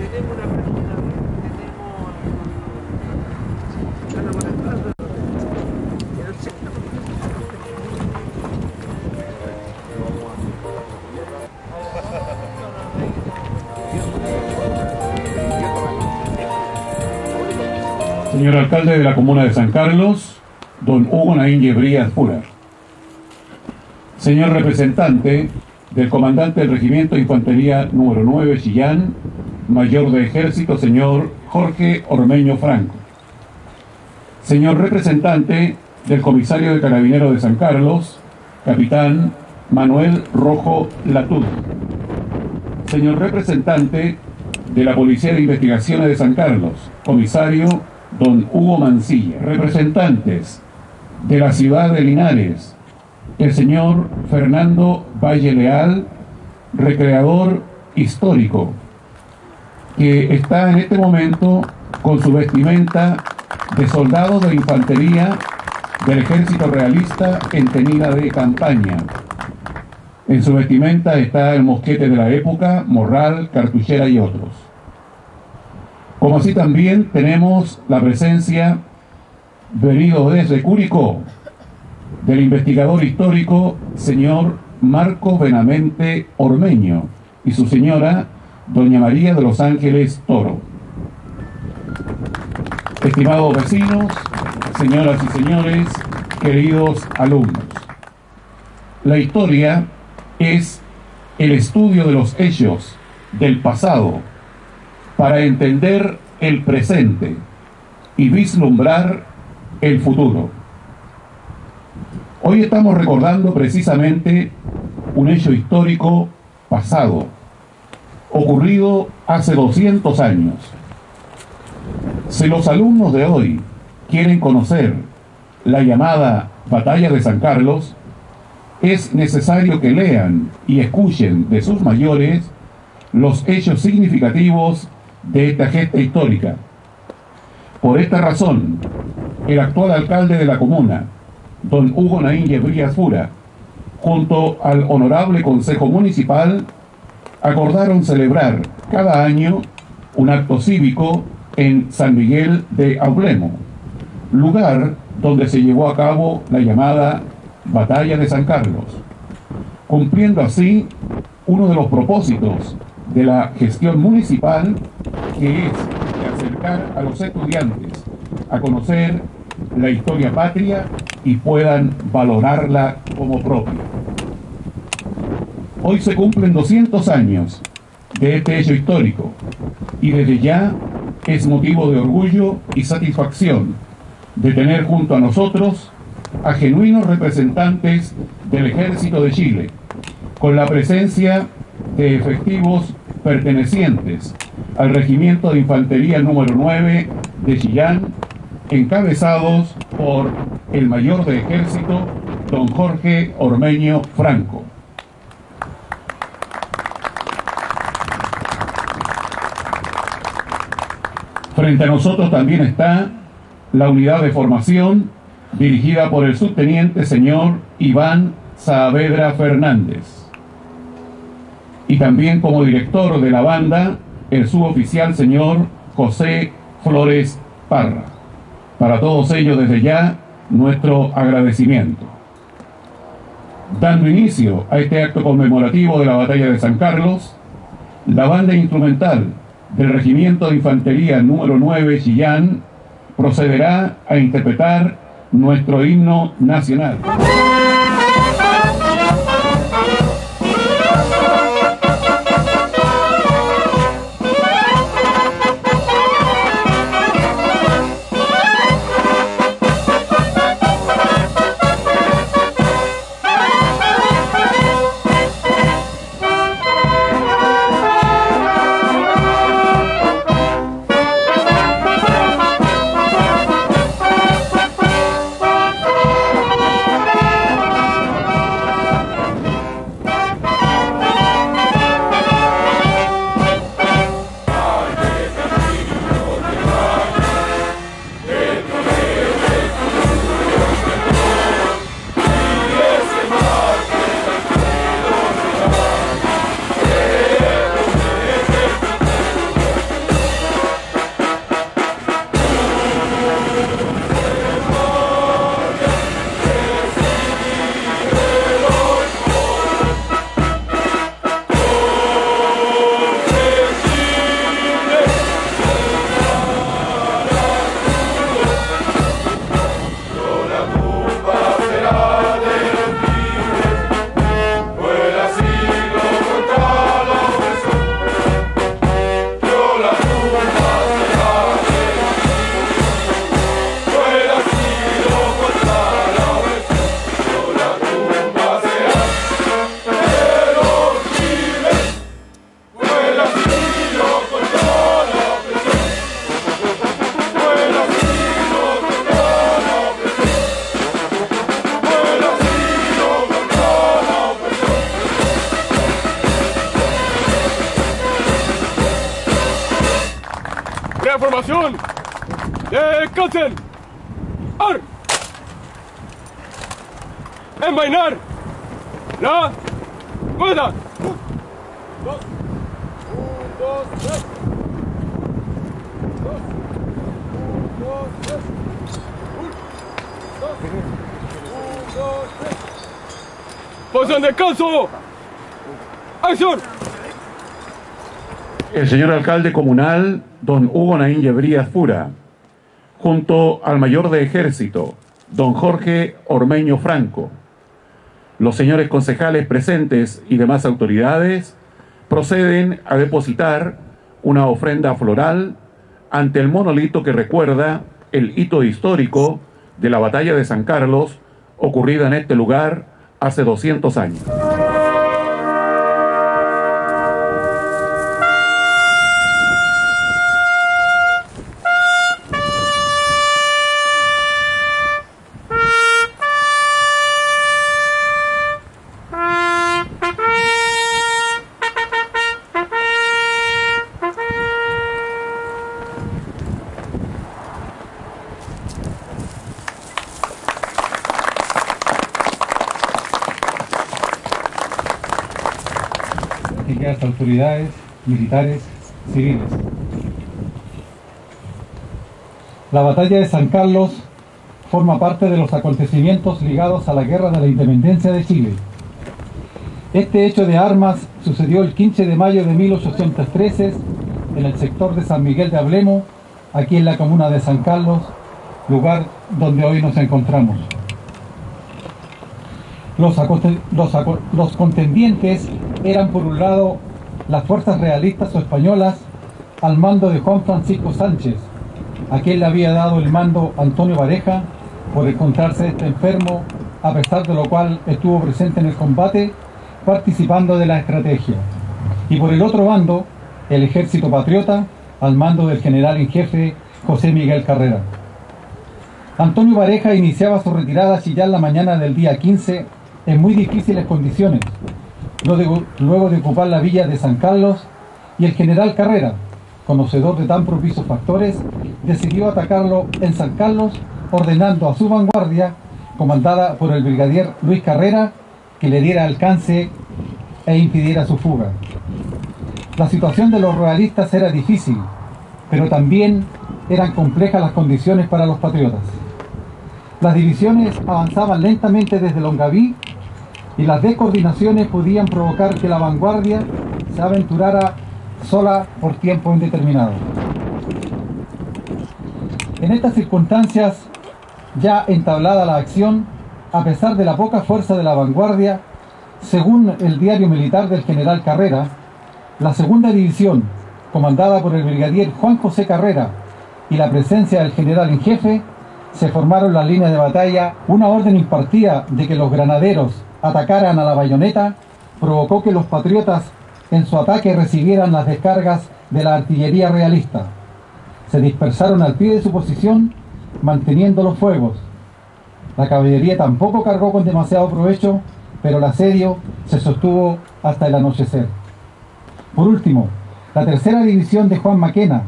Tenemos una. Tenemos. Tardes. El centro. Señor alcalde de la comuna de San Carlos, don Hugo Naín Yebrías Fuller. Señor representante del comandante del Regimiento de Infantería número 9 Chillán, mayor de ejército, señor Jorge Ormeño Franco. Señor representante del comisario de Carabineros de San Carlos, capitán Manuel Rojo Latud. Señor representante de la Policía de Investigaciones de San Carlos, comisario don Hugo Mancilla. Representantes de la ciudad de Linares, el señor Fernando Valle Leal, recreador histórico, que está en este momento con su vestimenta de soldado de infantería del ejército realista en tenida de campaña. En su vestimenta está el mosquete de la época, morral, cartuchera y otros. Como así también tenemos la presencia, venido desde Curicó, del investigador histórico señor Marco Benamente Ormeño y su señora doña María de los Ángeles Toro. Estimados vecinos, señoras y señores, queridos alumnos, la historia es el estudio de los hechos del pasado para entender el presente y vislumbrar el futuro. Hoy estamos recordando precisamente un hecho histórico pasado, ocurrido hace 200 años. Si los alumnos de hoy quieren conocer la llamada Batalla de San Carlos, es necesario que lean y escuchen de sus mayores los hechos significativos de esta gesta histórica. Por esta razón, el actual alcalde de la comuna, don Hugo Naín Yebrías Fura, junto al honorable Consejo Municipal, acordaron celebrar cada año un acto cívico en San Miguel de Aulemo, lugar donde se llevó a cabo la llamada Batalla de San Carlos, cumpliendo así uno de los propósitos de la gestión municipal, que es acercar a los estudiantes a conocer la historia patria y puedan valorarla como propia. Hoy se cumplen 200 años de este hecho histórico y desde ya es motivo de orgullo y satisfacción de tener junto a nosotros a genuinos representantes del Ejército de Chile, con la presencia de efectivos pertenecientes al Regimiento de Infantería número 9 de Chillán, encabezados por el mayor de ejército, don Jorge Ormeño Franco. Frente a nosotros también está la unidad de formación dirigida por el subteniente señor Iván Saavedra Fernández. Y también como director de la banda, el suboficial señor José Flores Parra. Para todos ellos desde ya, nuestro agradecimiento. Dando inicio a este acto conmemorativo de la batalla de San Carlos, la banda instrumental del Regimiento de Infantería número 9 Chillán procederá a interpretar nuestro himno nacional. De descanso. Acción. El señor alcalde comunal, don Hugo Naín Yebrías Fura, junto al mayor de ejército, don Jorge Ormeño Franco, los señores concejales presentes y demás autoridades proceden a depositar una ofrenda floral ante el monolito que recuerda el hito histórico de la batalla de San Carlos ocurrida en este lugar hace 200 años. Autoridades militares civiles. La batalla de San Carlos forma parte de los acontecimientos ligados a la Guerra de la Independencia de Chile. Este hecho de armas sucedió el 15 de mayo de 1813 en el sector de San Miguel de Ablemo, aquí en la comuna de San Carlos, lugar donde hoy nos encontramos. Los, contendientes eran por un lado las fuerzas realistas o españolas al mando de Juan Francisco Sánchez, a quien le había dado el mando Antonio Vareja por encontrarse este enfermo, a pesar de lo cual estuvo presente en el combate participando de la estrategia. Y por el otro bando, el ejército patriota al mando del general en jefe José Miguel Carrera. Antonio Vareja iniciaba su retirada a Chillán la mañana del día 15 en muy difíciles condiciones, luego de ocupar la villa de San Carlos, y el general Carrera, conocedor de tan propicios factores, decidió atacarlo en San Carlos, ordenando a su vanguardia, comandada por el brigadier Luis Carrera, que le diera alcance e impidiera su fuga. La situación de los realistas era difícil, pero también eran complejas las condiciones para los patriotas. Las divisiones avanzaban lentamente desde Longaví y las descoordinaciones podían provocar que la vanguardia se aventurara sola por tiempo indeterminado. En estas circunstancias, ya entablada la acción, a pesar de la poca fuerza de la vanguardia, según el diario militar del general Carrera, la segunda división, comandada por el brigadier Juan José Carrera y la presencia del general en jefe, se formaron las líneas de batalla. Una orden impartida de que los granaderos atacaran a la bayoneta provocó que los patriotas en su ataque recibieran las descargas de la artillería realista. Se dispersaron al pie de su posición, manteniendo los fuegos. La caballería tampoco cargó con demasiado provecho, pero el asedio se sostuvo hasta el anochecer. Por último, la tercera división de Juan Maquena,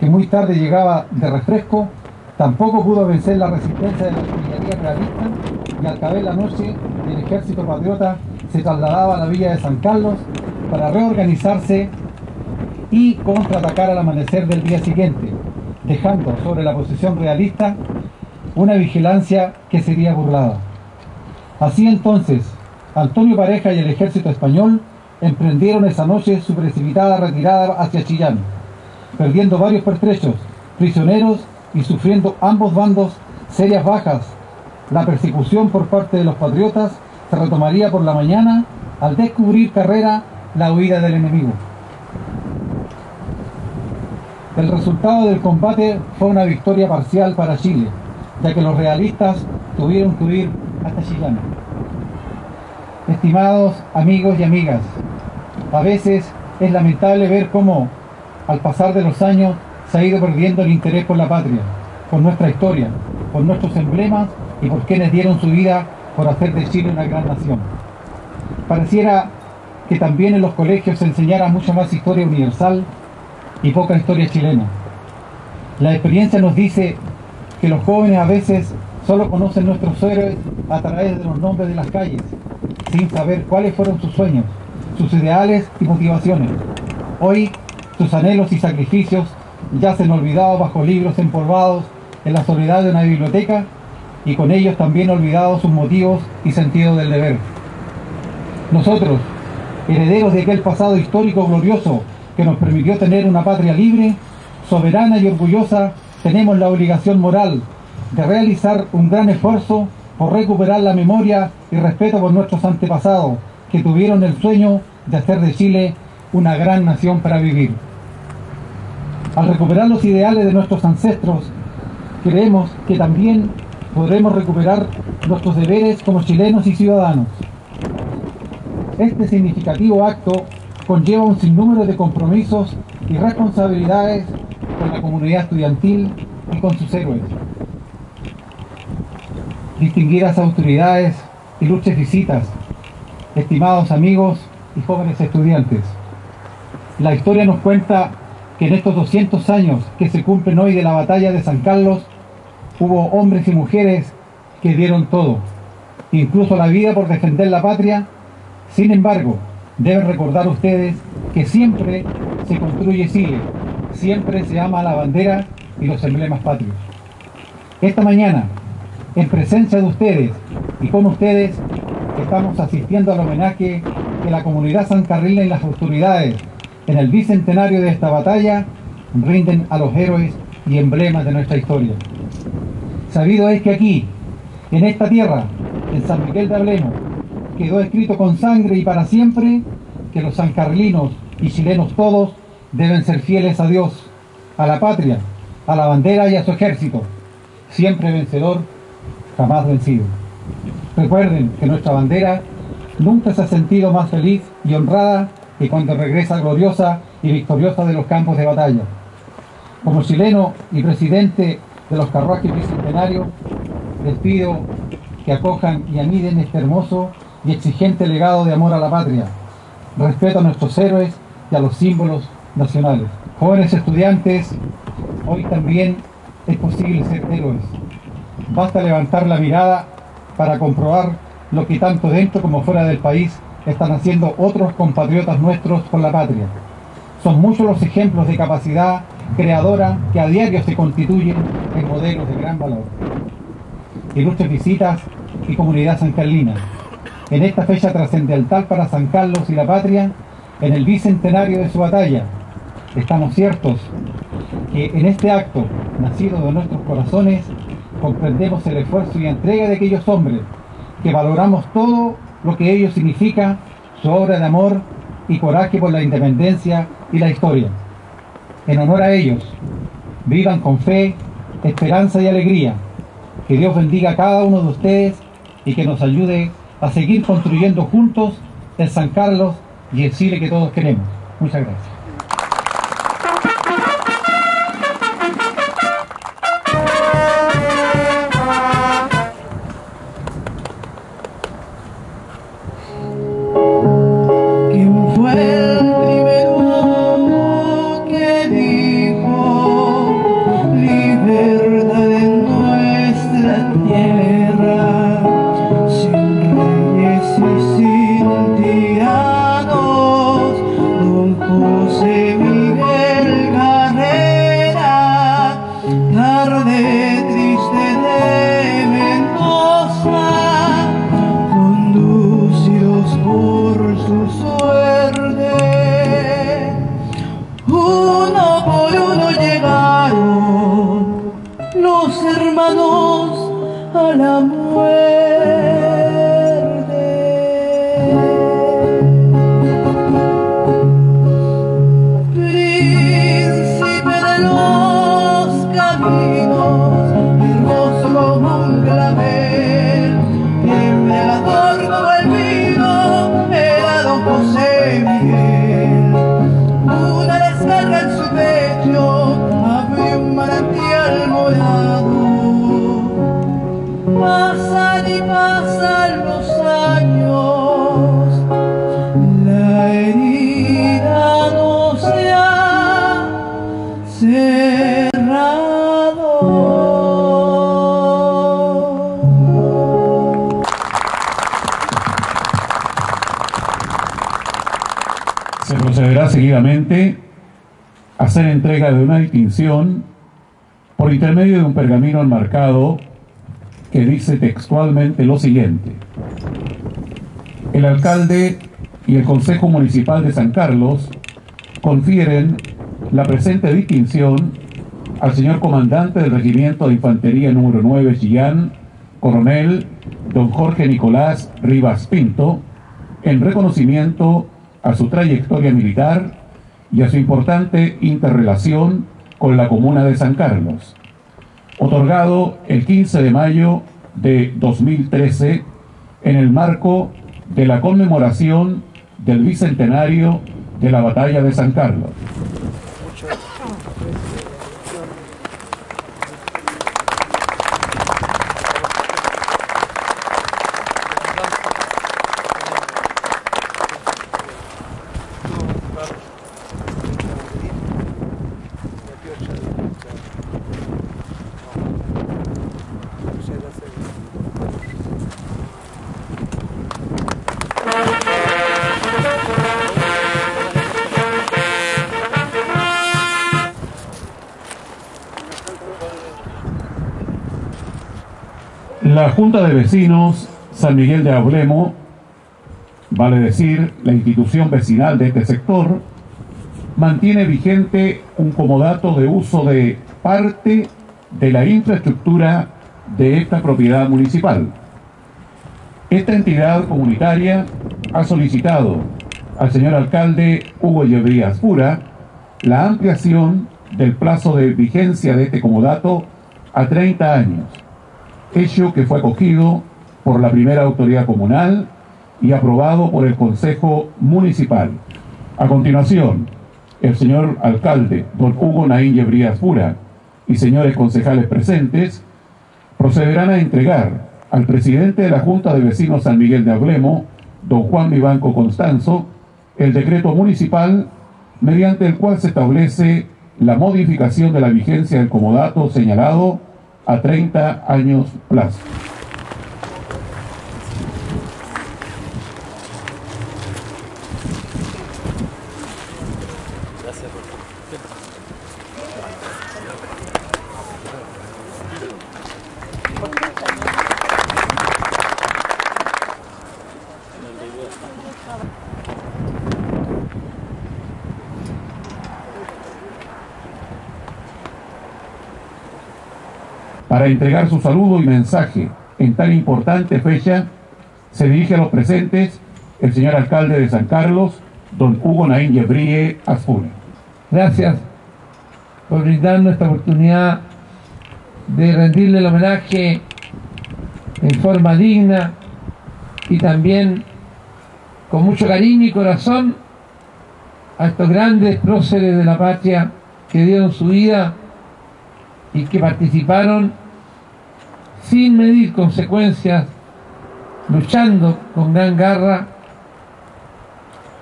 que muy tarde llegaba de refresco, tampoco pudo vencer la resistencia de la artillería realista y al caer la noche el ejército patriota se trasladaba a la villa de San Carlos para reorganizarse y contraatacar al amanecer del día siguiente, dejando sobre la posición realista una vigilancia que sería burlada. Así entonces, Antonio Pareja y el ejército español emprendieron esa noche su precipitada retirada hacia Chillán, perdiendo varios pertrechos, prisioneros y sufriendo ambos bandos serias bajas. La persecución por parte de los patriotas se retomaría por la mañana al descubrir Carrera la huida del enemigo. El resultado del combate fue una victoria parcial para Chile, ya que los realistas tuvieron que huir hasta Chillán. Estimados amigos y amigas, a veces es lamentable ver cómo, al pasar de los años, se ha ido perdiendo el interés por la patria, por nuestra historia, por nuestros emblemas y por quienes dieron su vida por hacer de Chile una gran nación. Pareciera que también en los colegios se enseñara mucho más historia universal y poca historia chilena. La experiencia nos dice que los jóvenes a veces solo conocen nuestros héroes a través de los nombres de las calles, sin saber cuáles fueron sus sueños, sus ideales y motivaciones. Hoy sus anhelos y sacrificios yacen olvidados bajo libros empolvados en la soledad de una biblioteca y con ellos también olvidados sus motivos y sentido del deber. Nosotros, herederos de aquel pasado histórico glorioso que nos permitió tener una patria libre, soberana y orgullosa, tenemos la obligación moral de realizar un gran esfuerzo por recuperar la memoria y respeto por nuestros antepasados que tuvieron el sueño de hacer de Chile una gran nación para vivir. Al recuperar los ideales de nuestros ancestros, creemos que también podremos recuperar nuestros deberes como chilenos y ciudadanos. Este significativo acto conlleva un sinnúmero de compromisos y responsabilidades con la comunidad estudiantil y con sus héroes. Distinguidas autoridades, ilustres visitas, estimados amigos y jóvenes estudiantes. La historia nos cuenta que en estos 200 años que se cumplen hoy de la batalla de San Carlos, hubo hombres y mujeres que dieron todo, incluso la vida por defender la patria. Sin embargo, deben recordar ustedes que siempre se construye Chile, siempre se ama la bandera y los emblemas patrios. Esta mañana, en presencia de ustedes y con ustedes, estamos asistiendo al homenaje que la comunidad sancarrila y las autoridades en el bicentenario de esta batalla rinden a los héroes y emblemas de nuestra historia. Sabido es que aquí, en esta tierra, en San Miguel de Ableno, quedó escrito con sangre y para siempre que los sancarlinos y chilenos todos deben ser fieles a Dios, a la patria, a la bandera y a su ejército, siempre vencedor, jamás vencido. Recuerden que nuestra bandera nunca se ha sentido más feliz y honrada que cuando regresa gloriosa y victoriosa de los campos de batalla. Como chileno y presidente de los carruajes bicentenarios, les pido que acojan y aniden este hermoso y exigente legado de amor a la patria, respeto a nuestros héroes y a los símbolos nacionales. Jóvenes estudiantes, hoy también es posible ser héroes. Basta levantar la mirada para comprobar lo que tanto dentro como fuera del país están haciendo otros compatriotas nuestros por la patria. Son muchos los ejemplos de capacidad creadora que a diario se constituyen en modelos de gran valor. Ilustres visitas y comunidad sancarlina. En esta fecha trascendental para San Carlos y la patria, en el bicentenario de su batalla, estamos ciertos que en este acto, nacido de nuestros corazones, comprendemos el esfuerzo y entrega de aquellos hombres que valoramos todo lo que ello significa, su obra de amor y coraje por la independencia y la historia. En honor a ellos, vivan con fe, esperanza y alegría. Que Dios bendiga a cada uno de ustedes y que nos ayude a seguir construyendo juntos el San Carlos y el Chile que todos queremos. Muchas gracias. Seguidamente hacer entrega de una distinción por intermedio de un pergamino enmarcado que dice textualmente lo siguiente. El alcalde y el Consejo Municipal de San Carlos confieren la presente distinción al señor comandante del Regimiento de Infantería número 9 Chillán, coronel don Jorge Nicolás Rivas Pinto, en reconocimiento a su trayectoria militar y a su importante interrelación con la comuna de San Carlos, otorgado el 15 de mayo de 2013 en el marco de la conmemoración del bicentenario de la batalla de San Carlos. La Junta de Vecinos San Miguel de Ablemo, vale decir la institución vecinal de este sector, mantiene vigente un comodato de uso de parte de la infraestructura de esta propiedad municipal. Esta entidad comunitaria ha solicitado al señor alcalde Hugo Llebrías Pura la ampliación del plazo de vigencia de este comodato a 30 años hecho que fue acogido por la primera autoridad comunal y aprobado por el Consejo Municipal. A continuación, el señor alcalde, don Hugo Naín Yebrías Fura, y señores concejales presentes, procederán a entregar al presidente de la Junta de Vecinos San Miguel de Ablemo, don Juan Vivanco Constanzo, el decreto municipal mediante el cual se establece la modificación de la vigencia del comodato señalado a 30 años plazo. Para entregar su saludo y mensaje en tan importante fecha, se dirige a los presentes el señor alcalde de San Carlos, don Hugo Naín Yebríe Azul. Gracias por brindarnos esta oportunidad de rendirle el homenaje en forma digna y también con mucho cariño y corazón a estos grandes próceres de la patria que dieron su vida y que participaron sin medir consecuencias, luchando con gran garra,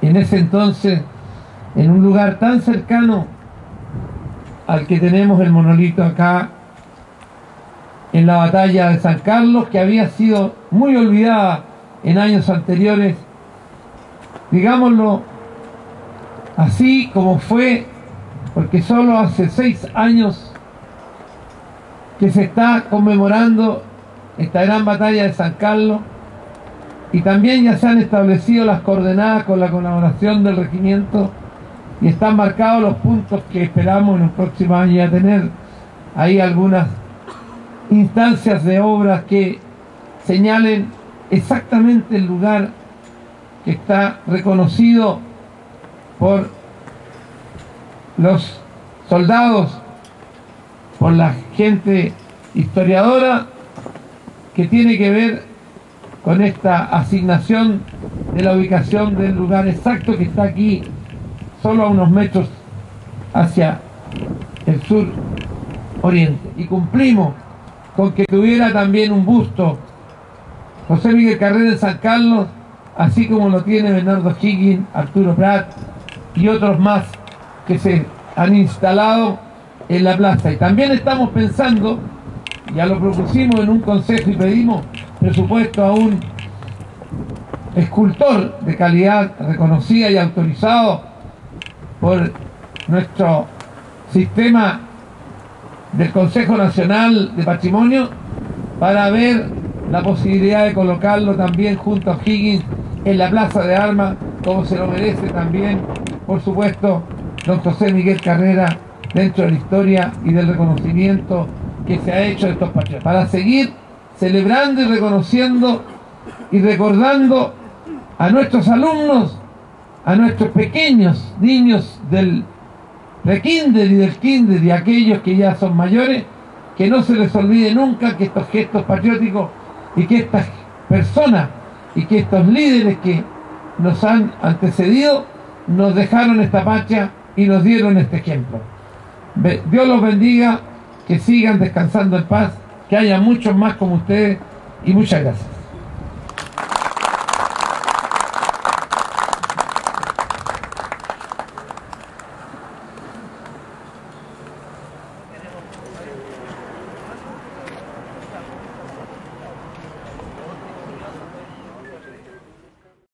en ese entonces, en un lugar tan cercano al que tenemos el monolito acá, en la batalla de San Carlos, que había sido muy olvidada en años anteriores, digámoslo así como fue, porque solo hace seis años que se está conmemorando esta gran batalla de San Carlos y también ya se han establecido las coordenadas con la colaboración del regimiento y están marcados los puntos que esperamos en los próximos años ya tener. Ahí algunas instancias de obras que señalen exactamente el lugar que está reconocido por los soldados, por la gente historiadora que tiene que ver con esta asignación de la ubicación del lugar exacto que está aquí, solo a unos metros hacia el sur oriente. Y cumplimos con que tuviera también un busto José Miguel Carrera de San Carlos, así como lo tiene Bernardo Higgins, Arturo Prat y otros más que se han instalado en la plaza. Y también estamos pensando, ya lo propusimos en un consejo y pedimos presupuesto a un escultor de calidad reconocida y autorizado por nuestro sistema del Consejo Nacional de Patrimonio para ver la posibilidad de colocarlo también junto a Higgins en la Plaza de Armas, como se lo merece también, por supuesto, don José Miguel Carrera, dentro de la historia y del reconocimiento que se ha hecho de estos patriotas. Para seguir celebrando y reconociendo y recordando a nuestros alumnos, a nuestros pequeños niños del prekinder y del kinder y aquellos que ya son mayores, que no se les olvide nunca que estos gestos patrióticos y que estas personas y que estos líderes que nos han antecedido nos dejaron esta patria y nos dieron este ejemplo. Dios los bendiga, que sigan descansando en paz, que haya muchos más como ustedes y muchas gracias.